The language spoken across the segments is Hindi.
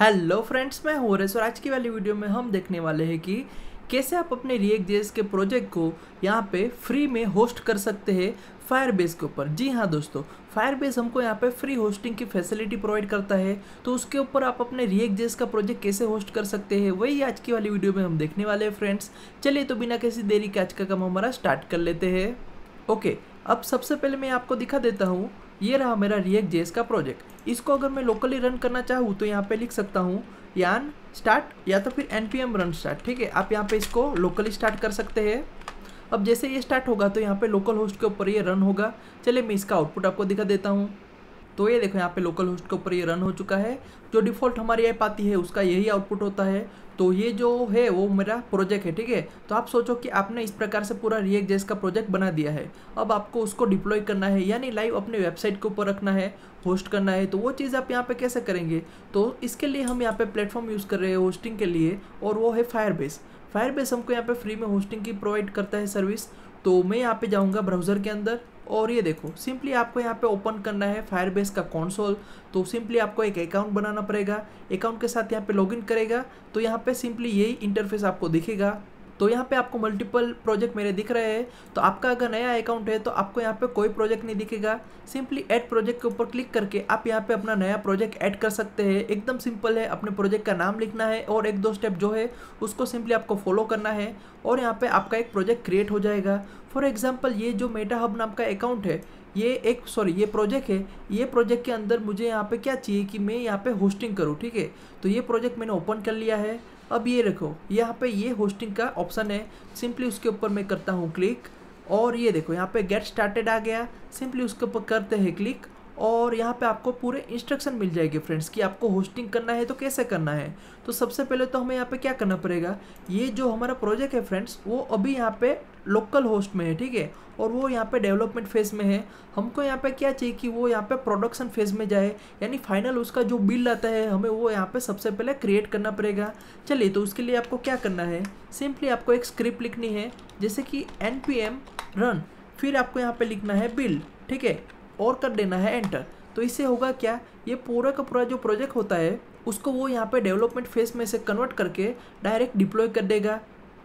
हेलो फ्रेंड्स, मैं हो रेस और आज की वाली वीडियो में हम देखने वाले हैं कि कैसे आप अपने रिएक्ट जेस के प्रोजेक्ट को यहाँ पे फ्री में होस्ट कर सकते हैं फायरबेस के ऊपर। जी हाँ दोस्तों फायरबेस हमको यहाँ पे फ्री होस्टिंग की फैसिलिटी प्रोवाइड करता है तो उसके ऊपर आप अपने रिएक्ट जेस का प्रोजेक्ट कैसे होस्ट कर सकते हैं, वही आज की वाली वीडियो में हम देखने वाले हैं फ्रेंड्स। चलिए तो बिना किसी देरी के आज का काम हमारा स्टार्ट कर लेते हैं। ओके अब सबसे पहले मैं आपको दिखा देता हूँ, ये रहा मेरा रिएक्ट जेस का प्रोजेक्ट इसको अगर मैं लोकली रन करना चाहूँ तो यहाँ पे लिख सकता हूँ, यान स्टार्ट या तो फिर n p m run start ठीक है? आप यहाँ पे इसको लोकली स्टार्ट कर सकते हैं। अब जैसे ये स्टार्ट होगा तो यहाँ पे लोकल होस्ट के ऊपर ये रन होगा। चलिए मैं इसका आउटपुट आपको दिखा देता हूँ। तो ये देखो यहाँ पे लोकल होस्ट के ऊपर ये रन हो चुका है। जो डिफ़ॉल्ट हमारी ऐप आती है, उसका यही आउटपुट होता है। तो ये जो है, वो मेरा प्रोजेक्ट है, ठीक है? तो आप सोचो कि आपने इस प्रकार से पूरा रिएक्ट जेस का प्रोजेक्ट बना दिया है। अब आपको उसको डिप्लॉय करना है, यानी लाइव अपने वेबसाइट के ऊपर रखना है होस्ट करना है। तो वो चीज़ आप यहाँ पे कैसे करेंगे? तो इसके लिए हम यहाँ पे प्लेटफॉर्म यूज़ कर रहे हैं होस्टिंग के लिए, और वो है फायरबेस फायरबेस हमको यहाँ पे फ्री में होस्टिंग की प्रोवाइड करता है सर्विस तो मैं यहाँ पे जाऊँगा ब्राउज़र के अंदर और ये देखो सिंपली आपको यहाँ पे ओपन करना है फायरबेस का कॉन्सोल तो सिंपली आपको एक अकाउंट बनाना पड़ेगा। अकाउंट के साथ यहाँ पे लॉगिन करेगा तो यहाँ पे सिंपली यही इंटरफेस आपको दिखेगा। तो यहाँ पे आपको मल्टीपल प्रोजेक्ट मेरे दिख रहे हैं तो आपका अगर नया अकाउंट है तो आपको यहाँ पे कोई प्रोजेक्ट नहीं दिखेगा। सिंपली ऐड प्रोजेक्ट के ऊपर क्लिक करके आप यहाँ पे अपना नया प्रोजेक्ट ऐड कर सकते हैं। एकदम सिंपल है, अपने प्रोजेक्ट का नाम लिखना है और एक दो स्टेप जो है, उसको सिंपली आपको फॉलो करना है और यहाँ पर आपका एक प्रोजेक्ट क्रिएट हो जाएगा। फॉर एग्ज़ाम्पल ये जो मेटा हब नाम का अकाउंट है, ये एक सॉरी ये प्रोजेक्ट है, ये प्रोजेक्ट के अंदर मुझे यहाँ पे क्या चाहिए कि मैं यहाँ पे होस्टिंग करूँ, ठीक है? तो ये प्रोजेक्ट मैंने ओपन कर लिया है। अब ये रखो यहाँ पे ये होस्टिंग का ऑप्शन है। सिंपली उसके ऊपर मैं करता हूँ क्लिक और ये देखो, यहाँ पे गेट स्टार्टेड आ गया। सिंपली उसके ऊपर करते हैं क्लिक और यहाँ पे आपको पूरे इंस्ट्रक्शन मिल जाएगी फ्रेंड्स कि आपको होस्टिंग करना है तो कैसे करना है? तो सबसे पहले तो हमें यहाँ पे क्या करना पड़ेगा? ये जो हमारा प्रोजेक्ट है फ्रेंड्स वो अभी यहाँ पे लोकल होस्ट में है, ठीक है? और वो यहाँ पे डेवलपमेंट फ़ेज़ में है। हमको यहाँ पे क्या चाहिए कि वो यहाँ पे प्रोडक्शन फ़ेज़ में जाए, यानी फाइनल उसका जो बिल आता है, हमें वो यहाँ पे सबसे पहले क्रिएट करना पड़ेगा। चलिए तो उसके लिए आपको क्या करना है? सिंपली आपको एक स्क्रिप्ट लिखनी है, जैसे कि एन रन फिर आपको यहाँ पे लिखना है बिल ठीक है? और कर देना है एंटर तो इससे होगा क्या? ये पूरा का पूरा जो प्रोजेक्ट होता है, उसको वो यहाँ पे डेवलपमेंट फ़ेज़ में से कन्वर्ट करके डायरेक्ट डिप्लॉय कर देगा।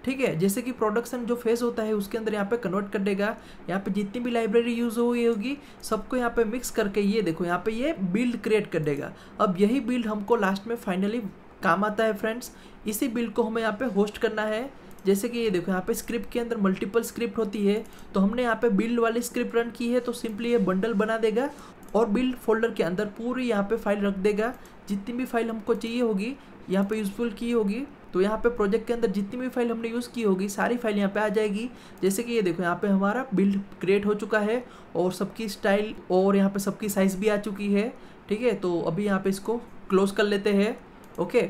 ठीक है? जैसे कि प्रोडक्शन जो फ़ेज़ होता है, उसके अंदर यहाँ पे कन्वर्ट कर देगा। यहाँ पे जितनी भी लाइब्रेरी यूज़ हुई होगी, सबको यहाँ पे मिक्स करके ये देखो, यहाँ पे ये बिल्ड क्रिएट कर देगा। अब यही बिल्ड हमको लास्ट में फाइनली काम आता है फ्रेंड्स इसी बिल्ड को हमें यहाँ पे होस्ट करना है। जैसे कि ये देखो, यहाँ पे स्क्रिप्ट के अंदर मल्टीपल स्क्रिप्ट होती है तो हमने यहाँ पे बिल्ड वाली स्क्रिप्ट रन की है तो सिंपली ये बंडल बना देगा और बिल्ड फोल्डर के अंदर पूरी यहाँ पे फ़ाइल रख देगा। जितनी भी फ़ाइल हमको चाहिए होगी, यहाँ पे यूज़फुल की होगी तो यहाँ पे प्रोजेक्ट के अंदर जितनी भी फ़ाइल हमने यूज़ की होगी, सारी फ़ाइल यहाँ पे आ जाएगी। जैसे कि ये देखो, यहाँ पे हमारा बिल्ड क्रिएट हो चुका है और सबकी स्टाइल और यहाँ पे सबकी साइज़ भी आ चुकी है, ठीक है? तो अभी यहाँ पे इसको क्लोज कर लेते हैं ओके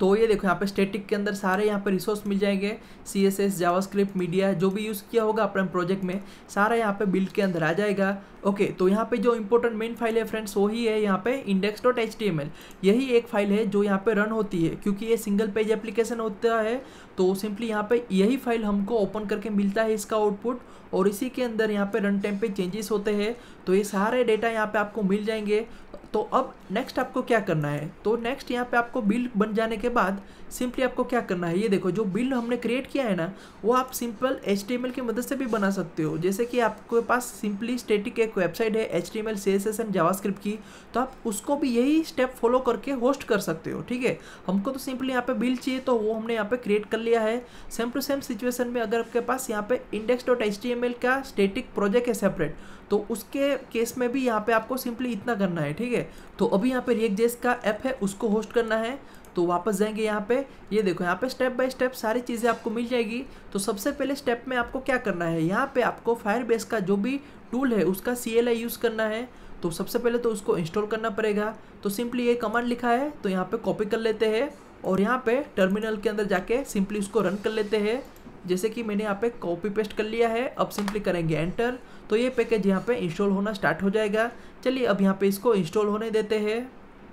तो ये देखो, यहाँ पे स्टेटिक के अंदर सारे यहाँ पे रिसोर्स मिल जाएँगे। C S S JavaScript media जो भी यूज़ किया होगा अपने प्रोजेक्ट में, सारा यहाँ पे बिल्ड के अंदर आ जाएगा। ओके तो यहाँ पे जो इंपॉर्टेंट मेन फ़ाइल है फ्रेंड्स वही है यहाँ पे index dot h t m l यही एक फ़ाइल है जो यहाँ पे रन होती है, क्योंकि ये सिंगल पेज एप्लीकेशन होता है तो सिंपली यहाँ पे यही फ़ाइल हमको ओपन करके मिलता है इसका आउटपुट और इसी के अंदर यहाँ पे रन टाइम पे चेंजेस होते हैं। तो ये सारे डेटा यहाँ पे आपको मिल जाएँगे। तो अब नेक्स्ट आपको क्या करना है? तो नेक्स्ट यहाँ पे आपको बिल बन जाने के बाद सिंपली आपको क्या करना है? ये देखो, जो बिल हमने क्रिएट किया है ना, वो आप सिंपल एच की मदद से भी बना सकते हो। जैसे कि आपके पास सिंपली स्टेटिक एक वेबसाइट है h t m l and की तो आप उसको भी यही स्टेप फॉलो करके होस्ट कर सकते हो, ठीक है? हमको तो सिंपली यहाँ पे बिल चाहिए तो वो हमने यहाँ पे क्रिएट कर लिया है। सेम टू सेम सिचुएशन में अगर आपके पास यहाँ पे index dot h t m l का स्टेटिक प्रोजेक्ट है सेपरेट तो उसके केस में भी यहाँ पे आपको सिंपली इतना करना है, ठीक है? तो अभी यहाँ पे रिएक्ट जेस का ऐप है, उसको होस्ट करना है तो वापस जाएँगे यहाँ पे। ये देखो, यहाँ पे स्टेप बाय स्टेप सारी चीज़ें आपको मिल जाएगी। तो सबसे पहले स्टेप में आपको क्या करना है? यहाँ पे आपको फायर बेस का जो भी टूल है, उसका सीएलआई यूज़ करना है। तो सबसे पहले तो उसको इंस्टॉल करना पड़ेगा। तो सिंपली ये कमांड लिखा है तो यहाँ पे कॉपी कर लेते हैं और यहाँ पे टर्मिनल के अंदर जाके सिंपली उसको रन कर लेते हैं। जैसे कि मैंने यहाँ पे कॉपी पेस्ट कर लिया है, अब सिंपली करेंगे एंटर तो ये पैकेज यहाँ पे इंस्टॉल होना स्टार्ट हो जाएगा। चलिए अब यहाँ पे इसको इंस्टॉल होने देते हैं।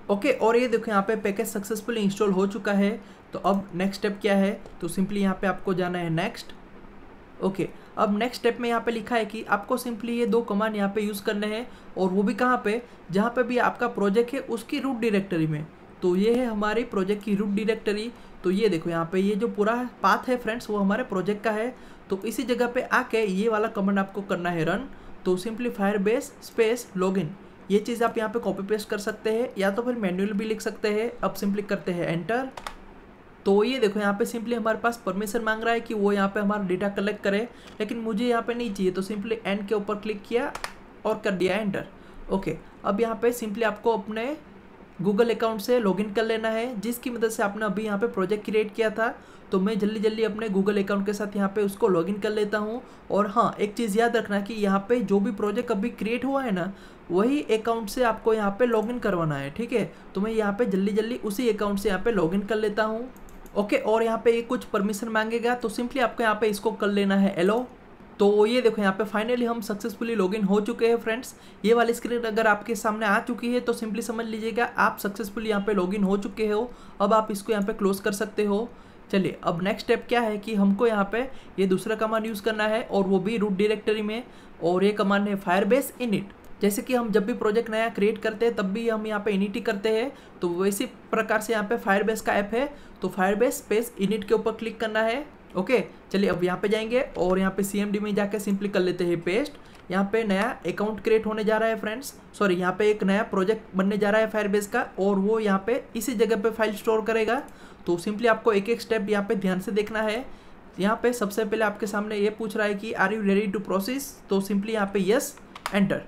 ओके और ये देखो यहाँ पे पैकेज सक्सेसफुली इंस्टॉल हो चुका है। तो अब नेक्स्ट स्टेप क्या है? तो सिंपली यहाँ पे आपको जाना है नेक्स्ट ओके अब नेक्स्ट स्टेप में यहाँ पे लिखा है कि आपको सिंपली ये दो कमांड यहाँ पे यूज़ करने हैं, और वो भी कहाँ पे? जहाँ पे भी आपका प्रोजेक्ट है, उसकी रूट डायरेक्टरी में। तो ये है हमारी प्रोजेक्ट की रूट डायरेक्टरी तो ये देखो यहाँ पे ये जो पूरा पाथ है फ्रेंड्स वो हमारे प्रोजेक्ट का है। तो इसी जगह पे आके ये वाला कमेंट आपको करना है रन तो simply Firebase space login ये चीज़ आप यहाँ पे कॉपी पेस्ट कर सकते हैं, या तो फिर मैनुअल भी लिख सकते हैं। अब सिंपली करते हैं एंटर तो ये देखो यहाँ पे सिंपली हमारे पास परमिशन मांग रहा है कि वो यहाँ पे हमारा डेटा कलेक्ट करे। लेकिन मुझे यहाँ पे नहीं चाहिए तो सिंपली एंड के ऊपर क्लिक किया और कर दिया एंटर ओके अब यहाँ पे सिंपली आपको अपने गूगल अकाउंट से लॉगिन कर लेना है, जिसकी मदद से आपने अभी यहाँ पे प्रोजेक्ट क्रिएट किया था। तो मैं जल्दी जल्दी अपने गूगल अकाउंट के साथ यहाँ पे उसको लॉगिन कर लेता हूँ। और हाँ एक चीज़ याद रखना कि यहाँ पे जो भी प्रोजेक्ट अभी क्रिएट हुआ है ना, वही अकाउंट से आपको यहाँ पे लॉगिन करवाना है, ठीक है? तो मैं यहाँ पे जल्दी जल्दी उसी अकाउंट से यहाँ पे लॉगिन कर लेता हूँ। ओके, और यहाँ पे ये कुछ परमिशन मांगेगा तो सिंपली आपको यहाँ पे इसको कर लेना है एलो तो ये देखो यहाँ पे फाइनली हम सक्सेसफुली लॉगिन हो चुके हैं फ्रेंड्स ये वाली स्क्रीन अगर आपके सामने आ चुकी है तो सिंपली समझ लीजिएगा, आप सक्सेसफुली यहाँ पे लॉगिन हो चुके हो। अब आप इसको यहाँ पे क्लोज कर सकते हो। चलिए, अब नेक्स्ट स्टेप क्या है कि हमको यहाँ पे ये दूसरा कमांड यूज़ करना है, और वो भी रूट डायरेक्टरी में, और ये कमांड है फायर बेस इनिट जैसे कि हम जब भी प्रोजेक्ट नया क्रिएट करते हैं, तब भी हम यहाँ पे इनिटी करते हैं। तो वैसी प्रकार से यहाँ पे फायरबेस का ऐप है। तो फायर बेस स्पेस इनिट के ऊपर क्लिक करना है। ओके चलिए अब यहाँ पे जाएँगे और यहाँ पे सीएमडी में जाके सिंपली कर लेते हैं पेस्ट यहाँ पे नया अकाउंट क्रिएट होने जा रहा है फ्रेंड्स सॉरी यहाँ पे एक नया प्रोजेक्ट बनने जा रहा है फायरबेस का और वो यहाँ पे इसी जगह पे फ़ाइल स्टोर करेगा तो सिंपली आपको एक एक स्टेप यहाँ पे ध्यान से देखना है यहाँ पे सबसे पहले आपके सामने ये पूछ रहा है कि are you ready to process तो सिंपली यहाँ पे यस एंटर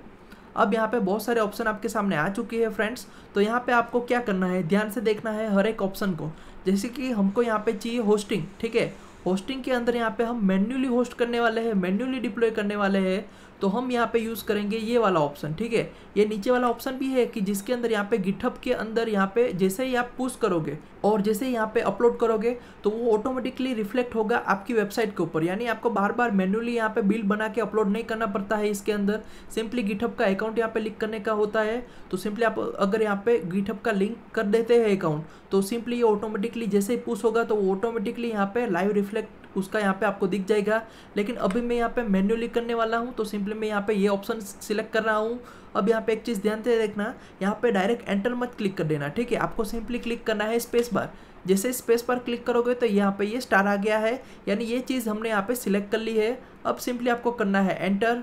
अब यहाँ पे बहुत सारे ऑप्शन आपके सामने आ चुकी है फ्रेंड्स तो यहाँ पे आपको क्या करना है ध्यान से देखना है हर एक ऑप्शन को जैसे कि हमको यहाँ पे चाहिए होस्टिंग ठीक है होस्टिंग के अंदर यहाँ पे हम मैन्युअली होस्ट करने वाले हैं मैन्युअली डिप्लॉय करने वाले हैं। तो हम यहाँ पे यूज़ करेंगे ये वाला ऑप्शन ठीक है? ये नीचे वाला ऑप्शन भी है कि जिसके अंदर यहाँ पे गिटहब के अंदर यहाँ पे जैसे ही आप पुश करोगे और जैसे यहाँ पे अपलोड करोगे तो वो ऑटोमेटिकली रिफ्लेक्ट होगा आपकी वेबसाइट के ऊपर। यानी आपको बार बार मैन्युअली यहाँ पे बिल बना के अपलोड नहीं करना पड़ता है इसके अंदर। सिंपली गिटहब का अकाउंट यहाँ पे लिंक करने का होता है। तो सिंपली आप अगर यहाँ पे गिटहब का लिंक कर देते हैं अकाउंट तो सिंपली ये ऑटोमेटिकली जैसे ही पुश होगा तो वो ऑटोमेटिकली यहाँ पे लाइव रिफ्लेक्ट उसका यहाँ पे आपको दिख जाएगा। लेकिन अभी मैं यहाँ पे मैन्युअली करने वाला हूँ तो सिंपली मैं यहाँ पे ये ऑप्शन सिलेक्ट कर रहा हूँ। अब यहाँ पे एक चीज़ ध्यान से देखना, यहाँ पे डायरेक्ट एंटर मत क्लिक कर देना, ठीक है? आपको सिंपली क्लिक करना है स्पेस बार। जैसे स्पेस पर क्लिक करोगे तो यहाँ पे ये स्टार आ गया है, यानी ये चीज़ हमने यहाँ पे सिलेक्ट कर ली है। अब सिंपली आपको करना है एंटर।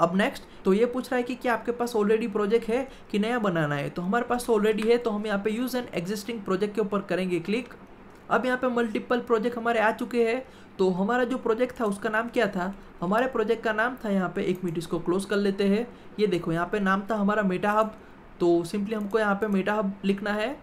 अब नेक्स्ट तो ये पूछ रहा है कि क्या आपके पास ऑलरेडी प्रोजेक्ट है कि नया बनाना है? तो हमारे पास ऑलरेडी है तो हम यहाँ पे यूज़ एंड एग्जिस्टिंग प्रोजेक्ट के ऊपर करेंगे क्लिक। अब यहाँ पे मल्टीपल प्रोजेक्ट हमारे आ चुके हैं। तो हमारा जो प्रोजेक्ट था, उसका नाम क्या था? हमारे प्रोजेक्ट का नाम था यहाँ पे एक मिनट, इसको क्लोज कर लेते हैं। ये देखो, यहाँ पे नाम था हमारा मेटा हब तो सिंपली हमको यहाँ पे मेटा हब लिखना है।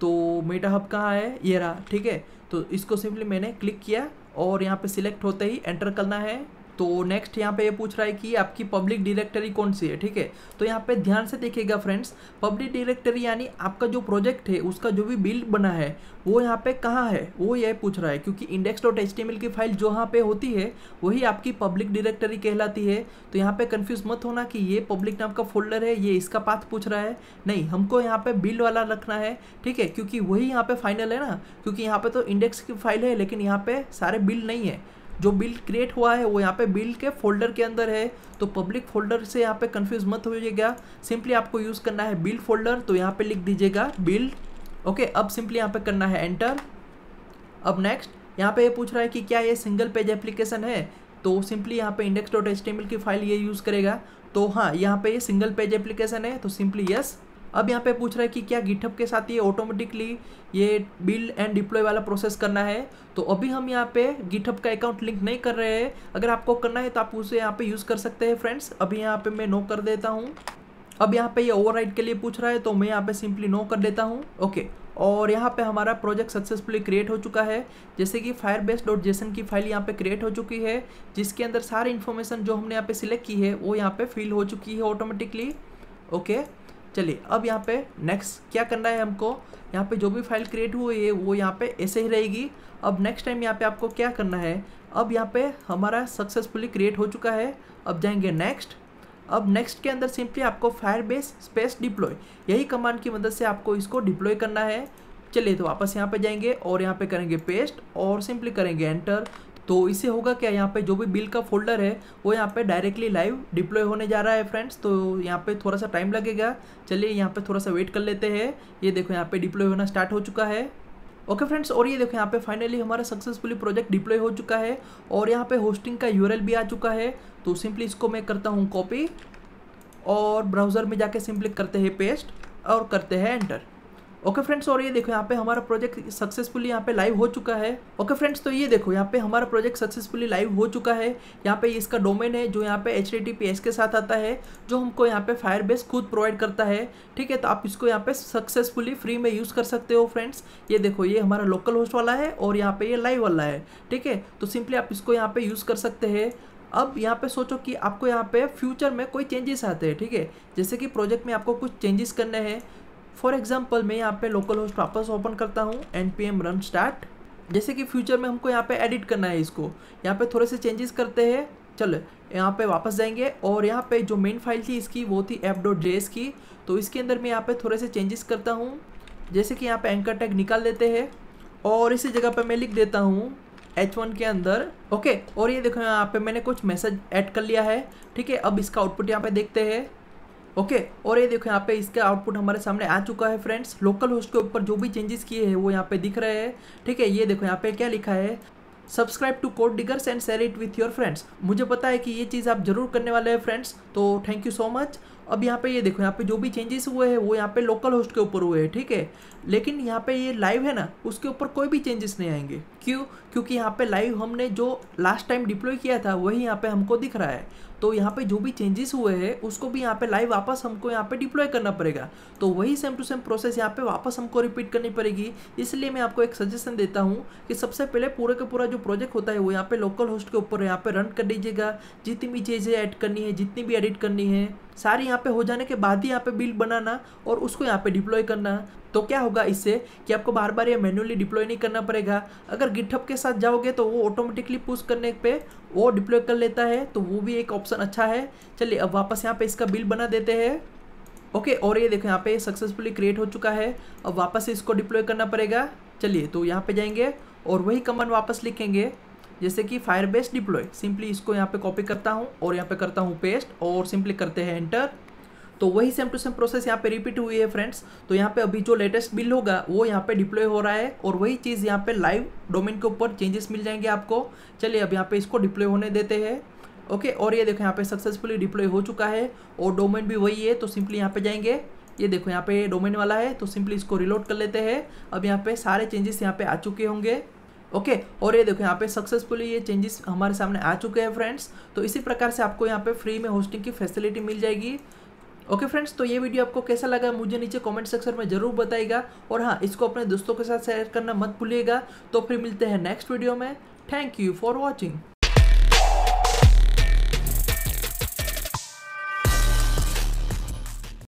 तो मेटा हब कहाँ है? ये रहा, ठीक है? तो इसको सिंपली मैंने क्लिक किया और यहाँ पे सिलेक्ट होते ही एंटर करना है। तो नेक्स्ट यहाँ पे ये पूछ रहा है कि आपकी पब्लिक डायरेक्टरी कौन सी है? ठीक है? तो यहाँ पे ध्यान से देखिएगा फ्रेंड्स पब्लिक डायरेक्टरी यानी आपका जो प्रोजेक्ट है, उसका जो भी बिल्ड बना है, वो यहाँ पे कहाँ है? वो ये पूछ रहा है, क्योंकि इंडेक्स डॉट एच की फ़ाइल जो यहाँ पे होती है, वही आपकी पब्लिक डायरेक्टरी कहलाती है। तो यहाँ पे कन्फ्यूज़ मत होना कि ये पब्लिक नाम का फोल्डर है, ये इसका पाथ पूछ रहा है। नहीं, हमको यहाँ पे बिल्ड वाला रखना है, ठीक है? क्योंकि वही यहाँ पे फाइनल है ना? क्योंकि यहाँ पे तो इंडेक्स की फ़ाइल है, लेकिन यहाँ पे सारे बिल नहीं है। जो बिल्ड क्रिएट हुआ है, वो यहाँ पे बिल्ड के फोल्डर के अंदर है। तो पब्लिक फोल्डर से यहाँ पे कंफ्यूज मत होइएगा। सिंपली आपको यूज़ करना है बिल्ड फोल्डर तो यहाँ पे लिख दीजिएगा बिल्ड ओके अब सिंपली यहाँ पे करना है एंटर अब नेक्स्ट यहाँ पे ये पूछ रहा है कि क्या ये सिंगल पेज एप्लीकेशन है? तो सिंपली यहाँ पे इंडेक्स डॉट एच की फ़ाइल ये यूज़ करेगा। तो हाँ यहाँ पे ये सिंगल पेज एप्लीकेशन है तो सिंपली यस अब यहाँ पे पूछ रहा है कि क्या गिटहब के साथ ये ऑटोमेटिकली ये बिल्ड एंड डिप्लॉय वाला प्रोसेस करना है तो अभी हम यहाँ पे गिटहब का अकाउंट लिंक नहीं कर रहे हैं अगर आपको करना है तो आप उसे यहाँ पे यूज़ कर सकते हैं फ्रेंड्स अभी यहाँ पे मैं नो कर देता हूँ अब यहाँ पे ये ओवर के लिए पूछ रहा है तो मैं यहाँ पे सिंपली नो कर देता हूँ ओके और यहाँ पे हमारा प्रोजेक्ट सक्सेसफुली क्रिएट हो चुका है जैसे कि फायर डॉट जेसन की फ़ाइल यहाँ पे क्रिएट हो चुकी है जिसके अंदर सारी इन्फॉर्मेशन जो हमने यहाँ पे सिलेक्ट की है वो यहाँ पे फिल हो चुकी है ऑटोमेटिकली ओके चलिए, अब यहाँ पे नेक्स्ट क्या करना है हमको? यहाँ पे जो भी फ़ाइल क्रिएट हुई है, वो यहाँ पे ऐसे ही रहेगी। अब नेक्स्ट टाइम यहाँ पे आपको क्या करना है? अब यहाँ पे हमारा सक्सेसफुली क्रिएट हो चुका है। अब जाएँगे नेक्स्ट अब नेक्स्ट के अंदर सिंपली आपको फायर बेस स्पेस डिप्लॉय यही कमांड की मदद से आपको इसको डिप्लॉय करना है। चलिए तो वापस यहाँ पे जाएँगे और यहाँ पे करेंगे पेस्ट और सिंपली करेंगे एंटर तो इससे होगा क्या? यहाँ पे जो भी बिल का फोल्डर है, वो यहाँ पे डायरेक्टली लाइव डिप्लॉय होने जा रहा है फ्रेंड्स तो यहाँ पे थोड़ा सा टाइम लगेगा। चलिए यहाँ पे थोड़ा सा वेट कर लेते हैं। ये देखो यहाँ पे डिप्लॉय होना स्टार्ट हो चुका है। ओके okay फ्रेंड्स और ये देखो यहाँ पे फाइनली हमारा सक्सेसफुली प्रोजेक्ट डिप्लॉय हो चुका है और यहाँ पे होस्टिंग का यूआरएल भी आ चुका है। तो सिंपली इसको मैं करता हूँ कॉपी और ब्राउज़र में जाके सिंपली करते हैं पेस्ट और करते हैं एंटर ओके फ्रेंड्स और ये देखो यहाँ पे हमारा प्रोजेक्ट सक्सेसफुली यहाँ पे लाइव हो चुका है ओके फ्रेंड्स तो ये देखो यहाँ पे हमारा प्रोजेक्ट सक्सेसफुली लाइव हो चुका है यहाँ पे इसका डोमेन है जो यहाँ पे एच के साथ आता है जो हमको यहाँ पे फायर बेस खुद प्रोवाइड करता है ठीक है तो आप इसको यहाँ पे सक्सेसफुली फ्री में यूज़ कर सकते हो फ्रेंड्स ये देखो ये हमारा लोकल होस्ट वाला है और यहाँ पे ये लाइव वाला है ठीक है तो सिंपली आप इसको यहाँ पे यूज़ कर सकते हैं अब यहाँ पे सोचो कि आपको यहाँ पे फ्यूचर में कोई चेंजेस आते हैं ठीक है जैसे कि प्रोजेक्ट में आपको कुछ चेंजेस करने हैं फॉर एग्ज़ाम्पल मैं यहाँ पे लोकल होस्ट वापस ओपन करता हूँ N P M run start जैसे कि फ्यूचर में हमको यहाँ पे एडिट करना है इसको। यहाँ पे थोड़े से चेंजेस करते हैं। चलो, यहाँ पे वापस जाएँगे। और यहाँ पे जो मेन फ़ाइल थी इसकी, वो थी एप डॉट जे की। तो इसके अंदर मैं यहाँ पे थोड़े से चेंजेस करता हूँ। जैसे कि यहाँ पे एंकर टैग निकाल देते हैं। और इसी जगह पे मैं लिख देता हूँ एच वन के अंदर। ओके और ये देखो यहाँ पे मैंने कुछ मैसेज ऐड कर लिया है। ठीक है, अब इसका आउटपुट यहाँ पे देखते हैं। ओके और ये देखो यहाँ पे इसका आउटपुट हमारे सामने आ चुका है फ्रेंड्स लोकल होस्ट के ऊपर जो भी चेंजेस किए हैं, वो यहाँ पे दिख रहे हैं. ठीक है, ये देखो यहाँ पे क्या लिखा है? Subscribe to Code Diggers and share it with your friends मुझे पता है कि ये चीज़ आप ज़रूर करने वाले हैं फ्रेंड्स तो थैंक यू सो मच अब यहाँ पे ये देखो यहाँ पे जो भी चेंजेस हुए हैं वो यहाँ पे लोकल होस्ट के ऊपर हुए हैं ठीक है लेकिन यहाँ पे ये लाइव है ना उसके ऊपर कोई भी चेंजेस नहीं आएँगे क्यों क्योंकि यहाँ पे लाइव हमने जो लास्ट टाइम डिप्लॉय किया था वही यहाँ पे हमको दिख रहा है तो यहाँ पे जो भी चेंजेस हुए हैं उसको भी यहाँ पे लाइव वापस हमको यहाँ पे डिप्लॉय करना पड़ेगा तो वही सेम टू सेम प्रोसेस यहाँ पे वापस हमको रिपीट करनी पड़ेगी इसलिए मैं आपको एक सजेशन देता हूँ कि सबसे पहले पूरे का पूरा जो प्रोजेक्ट होता है वो यहाँ पे लोकल होस्ट के ऊपर यहाँ पे रन कर दीजिएगा जितनी भी चीज़ें ऐड करनी है जितनी भी एडिट करनी है सारी यहाँ पे हो जाने के बाद ही यहाँ पे बिल बनाना और उसको यहाँ पे डिप्लॉय करना। तो क्या होगा इससे कि आपको बार बार ये मैनुअली डिप्लॉय नहीं करना पड़ेगा। अगर गिटहब के साथ जाओगे तो वो ऑटोमेटिकली पुश करने पे वो डिप्लॉय कर लेता है तो वो भी एक ऑप्शन अच्छा है। चलिए अब वापस यहाँ पे इसका बिल बना देते हैं। ओके, और ये देखो यहाँ पे सक्सेसफुली क्रिएट हो चुका है। अब वापस इसको डिप्लॉय करना पड़ेगा। चलिए तो यहाँ पे जाएँगे और वही कमांड वापस लिखेंगे। जैसे कि फायर बेस डिप्लॉय सिंपली इसको यहाँ पे कॉपी करता हूँ और यहाँ पे करता हूँ पेस्ट और सिंपली करते हैं एंटर तो वही सेम टू सेम प्रोसेस यहाँ पे रिपीट हुई है फ्रेंड्स तो यहाँ पे अभी जो लेटेस्ट बिल होगा वो यहाँ पे डिप्लॉय हो रहा है और वही चीज़ यहाँ पे लाइव डोमेन के ऊपर चेंजेस मिल जाएँगे आपको चलिए अब यहाँ पे इसको डिप्लॉय होने देते हैं ओके और ये देखो यहाँ पे सक्सेसफुली डिप्लॉय हो चुका है और डोमेन भी वही है तो सिंपली यहाँ पे जाएँगे ये देखो यहाँ पे डोमेन वाला है तो सिंपली इसको रिलोड कर लेते हैं अब यहाँ पे सारे चेंजेस यहाँ पे आ चुके होंगे ओके, और ये देखो, यहाँ पे सक्सेसफुली ये चेंजेस हमारे सामने आ चुके हैं फ्रेंड्स तो इसी प्रकार से आपको यहाँ पे फ्री में होस्टिंग की फैसिलिटी मिल जाएगी। ओके okay फ्रेंड्स तो ये वीडियो आपको कैसा लगा, मुझे नीचे कमेंट सेक्शन में ज़रूर बताएगा और हाँ इसको अपने दोस्तों के साथ शेयर करना मत भूलिएगा। तो फिर मिलते हैं नेक्स्ट वीडियो में। Thank you for watching